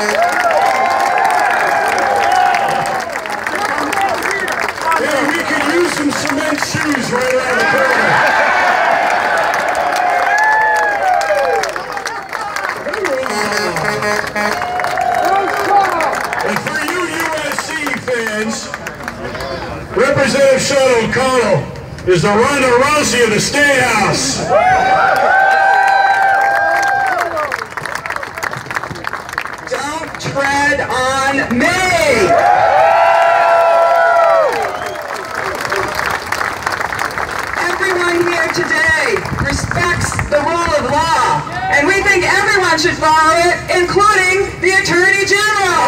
Yeah, we could use some cement shoes right around the corner. And for you UFC fans, Representative Shaunna O'Connell is the Ronda Rousey of the State House. Tread on me! Everyone here today respects the rule of law, and we think everyone should follow it, including the Attorney General.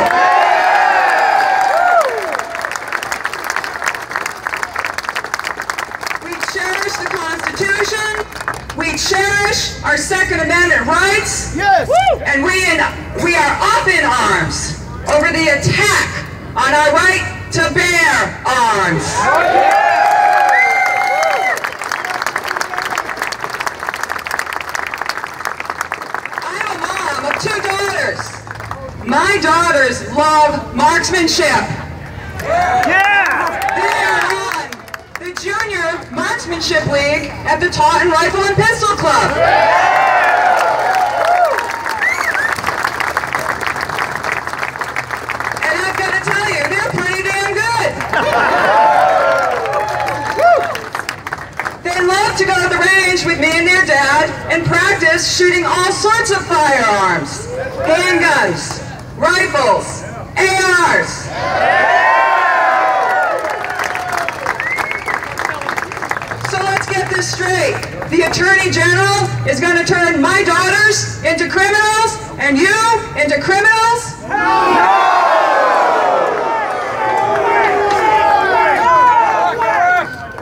We cherish the Constitution, we cherish our Second Amendment rights, Yes. and we are up in arms over the attack on our right to bear arms. I'm a mom of two daughters. My daughters love marksmanship. Yeah. They are on the Junior Marksmanship League at the Taunton Rifle and Pistol Club. And I've got to tell you, they're pretty damn good. They love to go to the range with me and their dad and practice shooting all sorts of firearms. Handguns, rifles, ARs. So let's get this straight. The Attorney General is going to turn my daughters into criminals and you into criminals?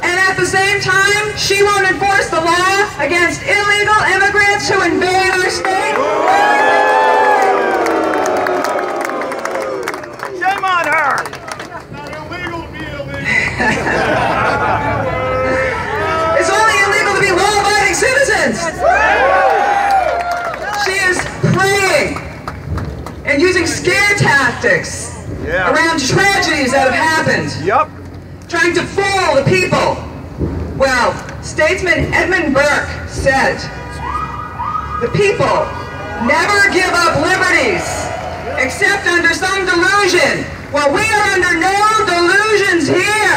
And at the same time, she won't enforce the law against illegal immigrants who invade our state? Shame on her. It's only illegal to be law-abiding citizens. She is praying and using scare tactics Yeah. around tragedies that have happened, Yup. trying to fool the people. Well, statesman Edmund Burke said, the people never give up liberties except under some delusion. Well, we are under no delusions here.